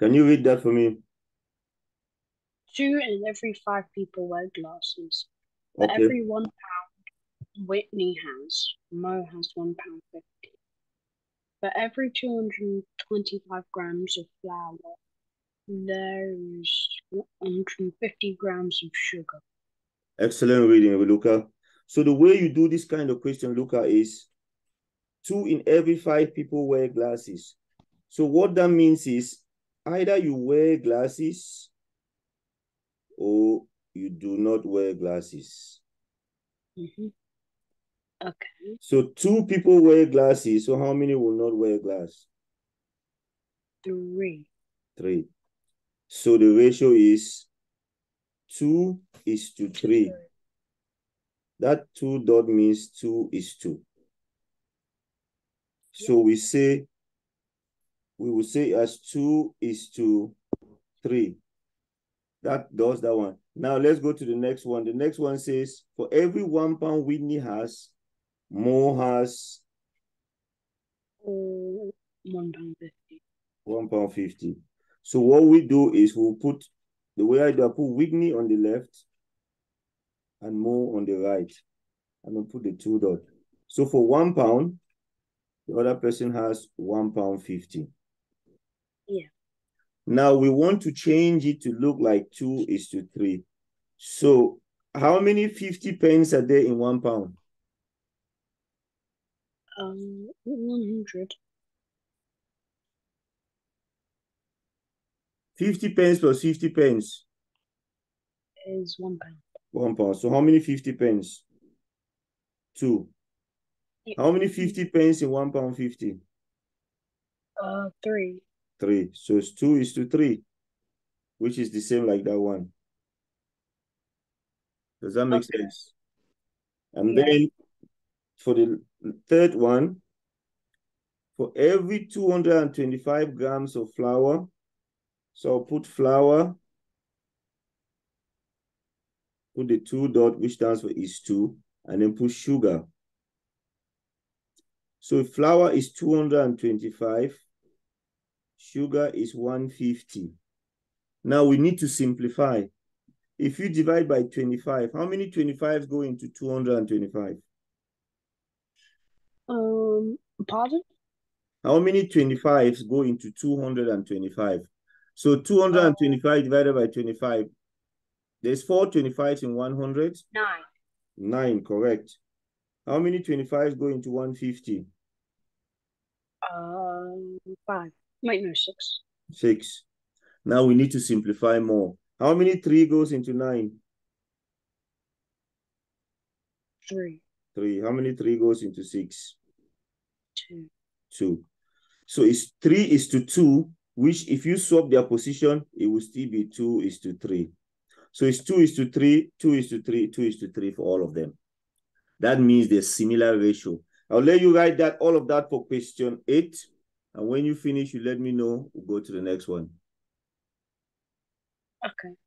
Can you read that for me? Two in every five people wear glasses. For Okay. every one pound Whitney has, Mo has one pound fifty. For every two hundred and twenty-five grams of flour, hundred and fifty grams of sugar. Excellent reading, Luca. So the way you do this kind of question, Luca, is two in every five people wear glasses. So what that means is either you wear glasses or you do not wear glasses. hmm Okay. So two people wear glasses. So how many will not wear glass? Three. Three. So the ratio is two is to three. That two dot means two is to. So we say, we will say as two is to three. That does that one. Now let's go to the next one. The next one says, for every one pound Whitney has, Mo has Or one pound fifty. one pound fifty. So what we do is we'll put, the way I do, I put Whitney on the left and Mo on the right. And then put the two dot. So for one pound, the other person has one pound fifty. Yeah. Now we want to change it to look like two is to three. So how many 50 pence are there in one pound? Um, one hundred. 50 pence plus 50 pence, is one pound. one pound. So how many 50 pence? Two. How many 50 pence in one pound 50? Uh, three. Three. So it's two is to three, which is the same like that one. Does that make Okay. sense? And Yeah. then for the third one, for every 225 grams of flour, so I'll put flour, put the two dot, which stands for is to, and then put sugar. So if flour is 225, sugar is 150. Now we need to simplify. If you divide by 25, how many 25s go into 225? Um, pardon? How many 25s go into 225? So 225 divided by 25. There's four 25s in 100. Nine. Nine, correct. How many 25s go into 150? Um, five. No, six. Six. Now we need to simplify more. How many three goes into nine? Three. Three. How many three goes into six? Two. Two. So it's three is to two, which if you swap their position, it will still be two is to three. So it's two is to three, two is to three, two is to three for all of them. That means there's similar ratio. I'll let you write that all of that for question eight. And when you finish, you let me know. We'll go to the next one. Okay.